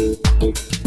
Música